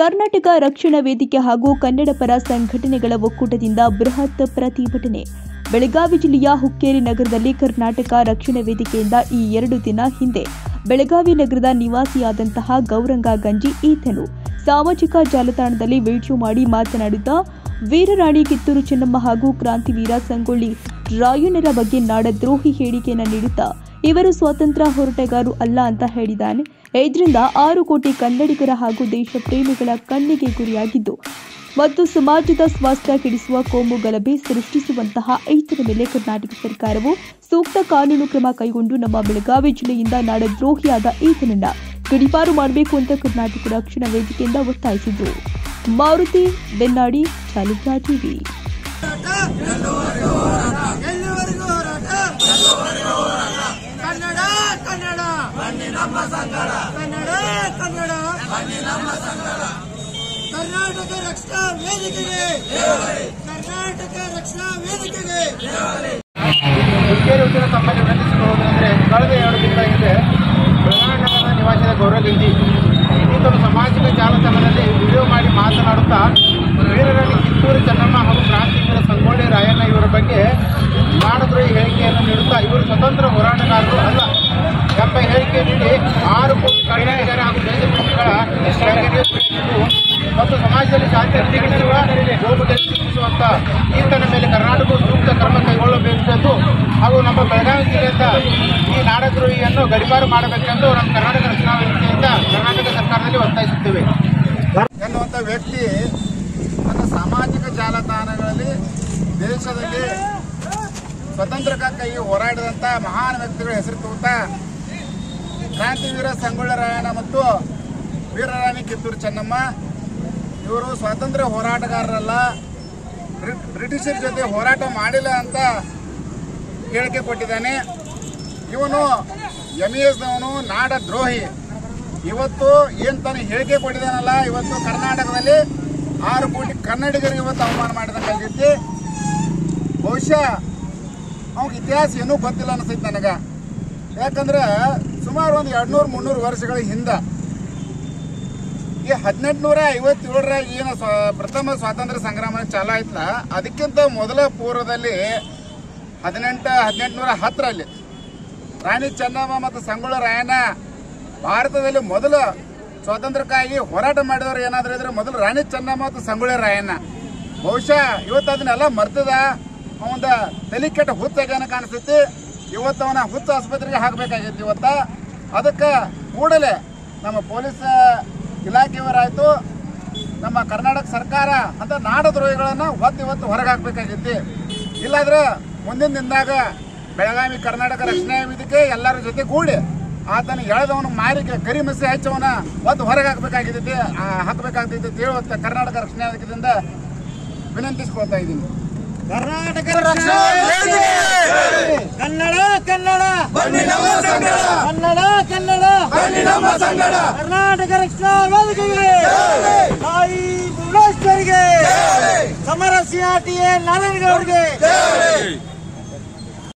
ಕರ್ನಾಟಕ ರಕ್ಷಣಾ ವೇದಿಕೆ ಹಾಗೂ ಕನ್ನಡ ಪರ ಸಂಘಟನೆಗಳ ಒಕ್ಕೂಟದಿಂದ ಬೃಹತ್ ಪ್ರತಿಭಟನೆ. ಬೆಳಗಾವಿ ಜಿಲ್ಲೆಯ ಹುಕ್ಕೇರಿ ನಗರದಲ್ಲಿ ಕರ್ನಾಟಕ ರಕ್ಷಣಾ ವೇದಿಕೆಯಿಂದ ಈ ಎರಡು ದಿನ ಹಿಂದೆ ಬೆಳಗಾವಿ ನಗರದ ನಿವಾಸಿಯಾದಂತಹ ಗೌರಂಗ ಗಂಜಿ ಈತನು ಸಾಮಾಜಿಕ ಜಾಲತಾಣದಲ್ಲಿ ವಿಡಿಯೋ ಮಾಡಿ ಮಾತನಾಡಿದ್ದ ವೀರರಾಣಿ ಕಿತ್ತೂರು ಚೆನ್ನಮ್ಮ ಹಾಗೂ ಕ್ರಾಂತಿವೀರ ಸಂಗೊಳ್ಳಿ ರಾಯಣ್ಣರ ಬಗ್ಗೆ ನಾಡದ್ರೋಹಿ ಹೇಳಿಕೆಯನ್ನು ನೀಡುತ್ತಾ ಇವರು ಸ್ವಾತಂತ್ರ್ಯ ಹೋರಾಟಗಾರರು ಅಲ್ಲ ಅಂತ ಹೇಳಿದ್ದಾನೆ. ಇದರಿಂದ ಆರು ಕೋಟಿ ಕನ್ನಡಿಗರ ಹಾಗೂ ದೇಶ ಪ್ರೇಮಿಗಳ ಕಣ್ಣಿಗೆ ಗುರಿಯಾಗಿದ್ದು ಮತ್ತು ಸಮಾಜದ ಸ್ವಾಸ್ಥ್ಯ ಕೆಡಿಸುವ ಕೋಮು ಗಲಭೆ ಸೃಷ್ಟಿಸುವಂತಹ ಐತರ ಮೇಲೆ ಕರ್ನಾಟಕ ಸರ್ಕಾರವು ಸೂಕ್ತ ಕಾನೂನು ಕ್ರಮ ಕೈಗೊಂಡು ನಮ್ಮ ಬೆಳಗಾವಿ ಜಿಲ್ಲೆಯಿಂದ ನಾಡದ್ರೋಹಿಯಾದ ಈತನನ್ನ ಗಡಿಪಾರು ಮಾಡಬೇಕು ಅಂತ ಕರ್ನಾಟಕ ರಕ್ಷಣಾ ವೇದಿಕೆಯಿಂದ ಒತ್ತಾಯಿಸಿದ್ರು. ಮಾರುತಿ ಬೆನ್ನಾಡಿ ಚಾಲುಕ್ಯ ಟಿವಿ. ಕನ್ನಡ ಕನ್ನಡ. ಕರ್ನಾಟಕ ರಕ್ಷಣಾ ವೇದಿಕೆಗೆ. ಕರ್ನಾಟಕ ರಕ್ಷಣಾ ವೇದಿಕೆಗೆ. ಹುಕ್ಕೇರಿ ಉದ್ದಿನ ತಮ್ಮಲ್ಲಿ ವಿನಂತಿಸಿಕೊಳ್ಳುವುದೆಂದರೆ ಕಳೆದ ಎರಡು ತಿಂಗಳ ಹಿಂದೆ ಕರ್ನಾಟಕದ ನಿವಾಸಿಯಾದ ಗೌರವ ಗಂಜಿ ಈತನು ಸಾಮಾಜಿಕ ಜಾಲತಾಣದಲ್ಲಿ ವಿಡಿಯೋ ಮಾಡಿ ಮಾತನಾಡುತ್ತಾ ವೀರರಾಣಿ ಕಿತ್ತೂರು ಚೆನ್ನಮ್ಮ ಹಾಗೂ ಕ್ರಾಂತಿವೀರ ಸಂಗೊಳ್ಳಿ ರಾಯಣ್ಣ ಇವರ ಬಗ್ಗೆ ನಾಡದ್ರೋಹಿ ಹೇಳಿಕೆಯನ್ನು ನೀಡುತ್ತಾ ಇವರು ಸ್ವತಂತ್ರ ಹೋರಾಟಗಾರರು ಅಲ್ಲ ಎಂಬ ಹೇಳಿಕೆ ನೀಡಿ ಆರು ಕೋಟಿ ಕನ್ನಡಿಗರ ಹಾಗೂ ದೇಶಪ್ರೇಮಿಗಳ ಶ್ಲಾಘನೆ ಸೂಚಿಸಿದ್ದು ಮತ್ತು ಸೂಚಿಸುವಂತ ಈತನ ಮೇಲೆ ಕರ್ನಾಟಕ ಸೂಕ್ತ ಕ್ರಮ ಕೈಗೊಳ್ಳಬೇಕೆಂದು ಹಾಗೂ ನಮ್ಮ ಬೆಳಗಾವಿ ಜಿಲ್ಲೆಯಿಂದ ಈ ನಾಡದ್ರೋಹಿಯನ್ನು ಗಡಿಪಾರು ಮಾಡಬೇಕೆಂದು ನಮ್ಮ ಕರ್ನಾಟಕ ರಕ್ಷಣಾ ವೇದಿಕೆಯಿಂದ ಕರ್ನಾಟಕ ಸರ್ಕಾರದಲ್ಲಿ ಒತ್ತಾಯಿಸುತ್ತೇವೆ. ಎನ್ನುವಂಥ ವ್ಯಕ್ತಿ ತನ್ನ ಸಾಮಾಜಿಕ ಜಾಲತಾಣಗಳಲ್ಲಿ ದೇಶದಲ್ಲಿ ಸ್ವತಂತ್ರಕ್ಕಾಗಿ ಹೋರಾಡಿದಂಥ ಮಹಾನ್ ವ್ಯಕ್ತಿಗಳ ಹೆಸರು ತೂತಾ ಕ್ರಾಂತಿವೀರ ಸಂಗೊಳ್ಳ ರಾಯಣ್ಣ ಮತ್ತು ವೀರರಾಣಿ ಕಿತ್ತೂರು ಚೆನ್ನಮ್ಮ. ಇವರು ಸ್ವಾತಂತ್ರ್ಯ ಹೋರಾಟಗಾರರಲ್ಲ. ಬ್ರಿ- ಬ್ರಿಟಿಷರ ಜೊತೆ ಹೋರಾಟ ಮಾಡಿಲ್ಲ ಅಂತ ಹೇಳಿಕೆ ಕೊಟ್ಟಿದ್ದಾನೆ. ಇವನು ಎಂ ಎಸ್ನವನು ನಾಡ ದ್ರೋಹಿ ಇವತ್ತು ಏನು ತಾನು ಹೇಳಿಕೆ ಕೊಟ್ಟಿದ್ದಾನಲ್ಲ, ಇವತ್ತು ಕರ್ನಾಟಕದಲ್ಲಿ ಆರು ಕೋಟಿ ಕನ್ನಡಿಗರಿಗೆ ಇವತ್ತು ಅವಮಾನ ಮಾಡಿದಂಗೆ ಆಗೈತಿ. ಬಹುಶಃ ಅವ್ನಿಗೆ ಇತಿಹಾಸ ಏನೂ ಗೊತ್ತಿಲ್ಲ ಅನಿಸ್ತೈತೆ ನನಗೆ. ಯಾಕಂದ್ರೆ ಸುಮಾರು ಒಂದು ಎರಡ್ನೂರು, ಮುನ್ನೂರು ವರ್ಷಗಳ ಹಿಂದೆ ಈ ಹದಿನೆಂಟುನೂರ ಐವತ್ತೇಳರ ಏನು ಸ್ವ- ಪ್ರಥಮ ಸ್ವಾತಂತ್ರ್ಯ ಸಂಗ್ರಾಮ ಚಾಲ ಆಯ್ತಲ್ಲ, ಅದಕ್ಕಿಂತ ಮೊದಲ ಪೂರ್ವದಲ್ಲಿ ಹದಿನೆಂಟು, ಹದಿನೆಂಟುನೂರ ಹತ್ತರಲ್ಲಿ ರಾಣಿ ಚೆನ್ನಮ್ಮ ಮತ್ತು ಸಂಗೊಳ್ಳ ರಾಯಣ್ಣ ಭಾರತದಲ್ಲಿ ಮೊದಲು ಸ್ವಾತಂತ್ರ್ಯಕ್ಕಾಗಿ ಹೋರಾಟ ಮಾಡಿದವರು ಏನಾದರೂ ಇದ್ರೆ ಮೊದಲು ರಾಣಿ ಚೆನ್ನಮ್ಮ ಮತ್ತು ಸಂಗೊಳ್ಳ ರಾಯಣ್ಣ. ಬಹುಶಃ ಇವತ್ತು ಅದನ್ನೆಲ್ಲ ಮರ್ತದ ಒಂದು ತಲೆ ಕೆಟ್ಟ ಹುತ್ತಾಗೇನ ಕಾಣಿಸ್ತೈತಿ ಇವತ್ತು ಅವನ ಹುಚ್ಚ ಆಸ್ಪತ್ರೆಗೆ ಹಾಕಬೇಕಾಗೈತಿ ಇವತ್ತ. ಅದಕ್ಕೆ ಕೂಡಲೇ ನಮ್ಮ ಪೊಲೀಸ್ ಇಲಾಖೆಯವರಾಯ್ತು, ನಮ್ಮ ಕರ್ನಾಟಕ ಸರ್ಕಾರ ಅಂತ ನಾಡದ್ರೋಹಿಗಳನ್ನ ಒತ್ತು ಇವತ್ತು ಹೊರಗೆ ಹಾಕ್ಬೇಕಾಗೈತಿ ಇಲ್ಲಾಂದ್ರೆ ಮುಂದಿನ ದಿನದಾಗ ಬೆಳಗಾವಿ ಕರ್ನಾಟಕ ರಕ್ಷಣಾ ವೇದಿಕೆ ಎಲ್ಲರ ಜೊತೆ ಕೂಡಿ ಆತನ ಎಳೆದವನು ಮಾರಿ ಕರಿ ಮಸಿ ಹಚ್ಚವನ ಒತ್ತು ಹೊರಗೆ ಹಾಕ್ಬೇಕಾಗಿದ್ದೈತಿ ಹಾಕಬೇಕಾಗ್ತೈತಿ ಕರ್ನಾಟಕ ರಕ್ಷಣಾ ವೇದಿಕೆಯಿಂದ ವಿನಂತಿಸ್ಕೊಳ್ತಾ ಇದ್ದೀನಿ. ಕರ್ನಾಟಕ ರಕ್ಷಣಾ ವೇದಿಕೆ ಕನ್ನಡ ಕನ್ನಡ ಕನ್ನಡ ಕನ್ನಡ ಕರ್ನಾಟಕ ರಕ್ಷಣಾ ವೇದಿಕೆಗೆ ತಾಯಿ ಭುವನೇಶ್ವರಿಗೆ ಸಮರ ಸಿಆರ್ಟಿಎ ನಾರಾಯಣಗೌಡರಿಗೆ